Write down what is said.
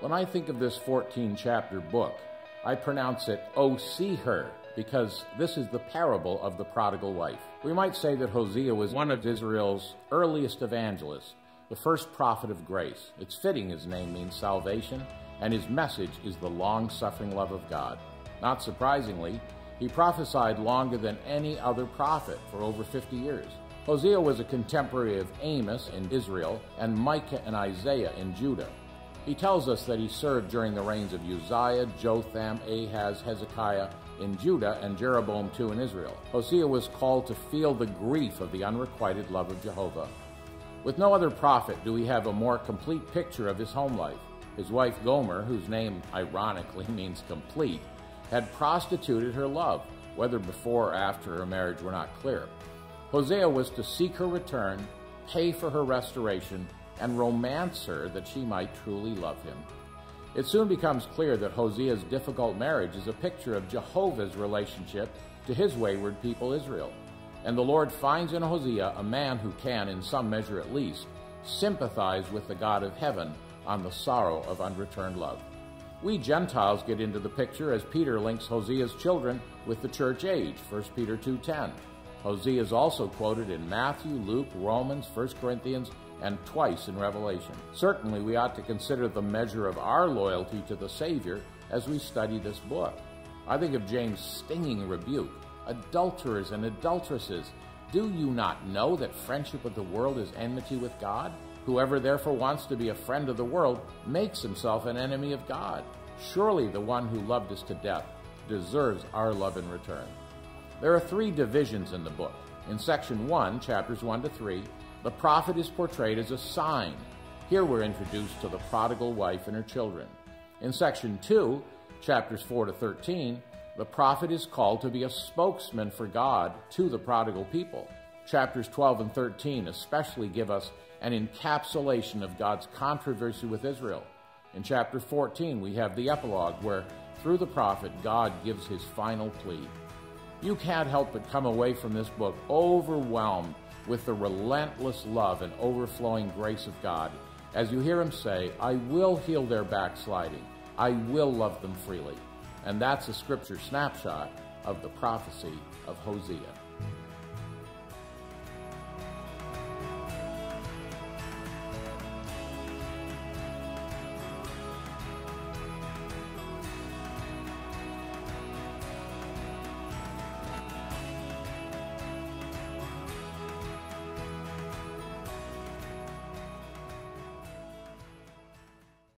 When I think of this 14 chapter book, I pronounce it, Oh, see her, because this is the parable of the prodigal wife. We might say that Hosea was one of Israel's earliest evangelists, the first prophet of grace. It's fitting his name means salvation, and his message is the long suffering love of God. Not surprisingly, he prophesied longer than any other prophet for over 50 years. Hosea was a contemporary of Amos in Israel and Micah and Isaiah in Judah. He tells us that he served during the reigns of Uzziah, Jotham, Ahaz, Hezekiah in Judah, and Jeroboam two in Israel. Hosea was called to feel the grief of the unrequited love of Jehovah. With no other prophet do we have a more complete picture of his home life. His wife Gomer, whose name ironically means complete, had prostituted her love, whether before or after her marriage were not clear. Hosea was to seek her return, pay for her restoration, and romance her that she might truly love him. It soon becomes clear that Hosea's difficult marriage is a picture of Jehovah's relationship to his wayward people Israel. And the Lord finds in Hosea a man who can, in some measure at least, sympathize with the God of heaven on the sorrow of unreturned love. We Gentiles get into the picture as Peter links Hosea's children with the church age, 1 Peter 2.10. Hosea is also quoted in Matthew, Luke, Romans, 1 Corinthians, and twice in Revelation. Certainly, we ought to consider the measure of our loyalty to the Savior as we study this book. I think of James' stinging rebuke Adulterers and adulteresses, do you not know that friendship with the world is enmity with God? Whoever therefore wants to be a friend of the world makes himself an enemy of God. Surely the one who loved us to death deserves our love in return. There are three divisions in the book. In section 1, chapters 1 to 3, the prophet is portrayed as a sign. Here we're introduced to the prodigal wife and her children. In section 2, chapters 4 to 13, the prophet is called to be a spokesman for God to the prodigal people. Chapters 12 and 13 especially give us an encapsulation of God's controversy with Israel. In chapter 14, we have the epilogue where, through the prophet, God gives his final plea. You can't help but come away from this book overwhelmed with the relentless love and overflowing grace of God as you hear him say, I will heal their backsliding. I will love them freely. And that's a scripture snapshot of the prophecy of Hosea.